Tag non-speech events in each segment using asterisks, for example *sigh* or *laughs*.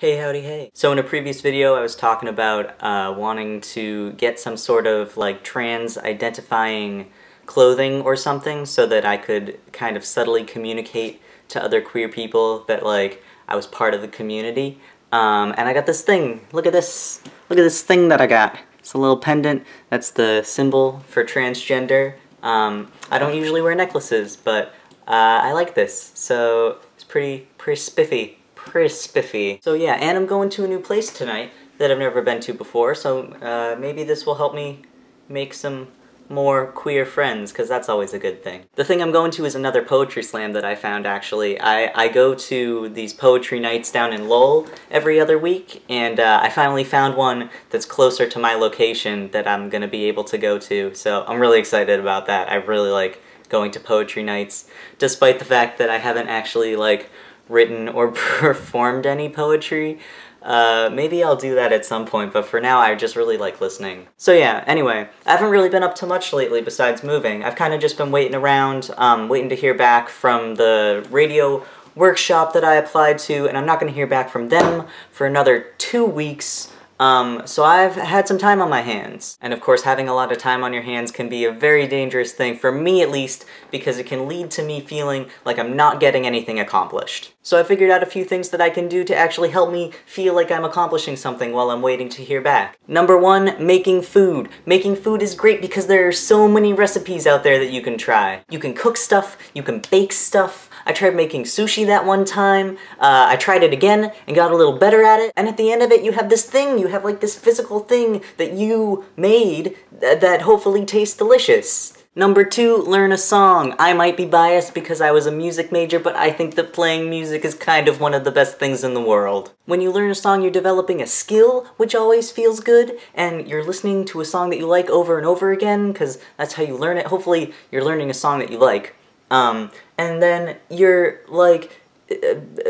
Hey howdy hey. So in a previous video I was talking about uh, wanting to get some sort of like trans identifying clothing or something so that I could kind of subtly communicate to other queer people that like I was part of the community. Um, and I got this thing. Look at this. Look at this thing that I got. It's a little pendant. That's the symbol for transgender. Um, I don't usually wear necklaces, but uh, I like this. So it's pretty, pretty spiffy pretty spiffy. So yeah, and I'm going to a new place tonight that I've never been to before, so uh, maybe this will help me make some more queer friends, because that's always a good thing. The thing I'm going to is another poetry slam that I found, actually. I, I go to these poetry nights down in Lowell every other week, and uh, I finally found one that's closer to my location that I'm going to be able to go to, so I'm really excited about that. I really like going to poetry nights, despite the fact that I haven't actually, like, written or *laughs* performed any poetry. Uh, maybe I'll do that at some point, but for now I just really like listening. So yeah, anyway, I haven't really been up to much lately besides moving. I've kind of just been waiting around, um, waiting to hear back from the radio workshop that I applied to, and I'm not going to hear back from them for another two weeks. Um, so I've had some time on my hands. And of course, having a lot of time on your hands can be a very dangerous thing, for me at least, because it can lead to me feeling like I'm not getting anything accomplished. So I figured out a few things that I can do to actually help me feel like I'm accomplishing something while I'm waiting to hear back. Number one, making food. Making food is great because there are so many recipes out there that you can try. You can cook stuff, you can bake stuff, I tried making sushi that one time. Uh, I tried it again and got a little better at it. And at the end of it, you have this thing. You have like this physical thing that you made th that hopefully tastes delicious. Number two, learn a song. I might be biased because I was a music major, but I think that playing music is kind of one of the best things in the world. When you learn a song, you're developing a skill, which always feels good, and you're listening to a song that you like over and over again, because that's how you learn it. Hopefully, you're learning a song that you like. Um, and then you're like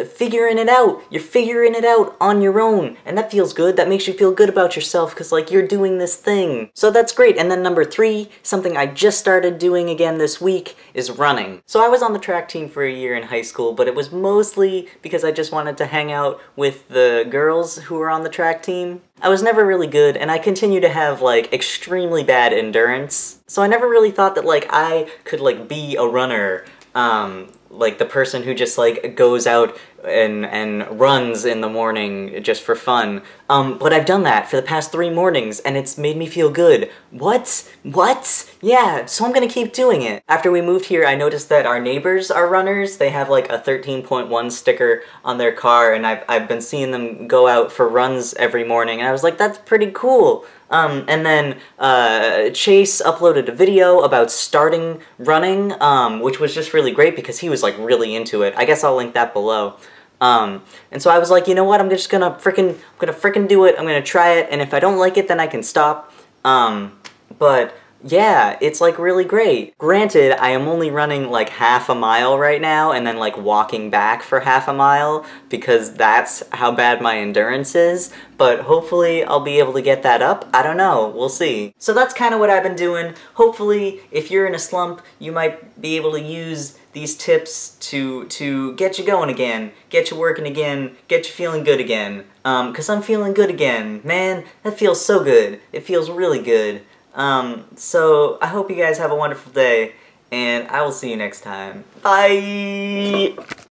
figuring it out. You're figuring it out on your own, and that feels good. That makes you feel good about yourself because like you're doing this thing. So that's great. And then number three, something I just started doing again this week is running. So I was on the track team for a year in high school, but it was mostly because I just wanted to hang out with the girls who were on the track team. I was never really good, and I continue to have, like, extremely bad endurance. So I never really thought that, like, I could, like, be a runner um, like the person who just like goes out and and runs in the morning just for fun. Um, but I've done that for the past three mornings and it's made me feel good. What? What? Yeah, so I'm gonna keep doing it. After we moved here, I noticed that our neighbors are runners. They have like a 13.1 sticker on their car and I've, I've been seeing them go out for runs every morning and I was like, that's pretty cool. Um, and then uh, Chase uploaded a video about starting running, um, which was just really great because he was like really into it. I guess I'll link that below. Um, and so I was like, you know what, I'm just gonna freaking, I'm gonna freaking do it, I'm gonna try it, and if I don't like it, then I can stop. Um, but yeah, it's like really great. Granted, I am only running like half a mile right now and then like walking back for half a mile because that's how bad my endurance is, but hopefully I'll be able to get that up. I don't know, we'll see. So that's kind of what I've been doing. Hopefully, if you're in a slump, you might be able to use these tips to to get you going again, get you working again, get you feeling good again. Um, cause I'm feeling good again. Man, that feels so good. It feels really good. Um, so I hope you guys have a wonderful day, and I will see you next time. Bye!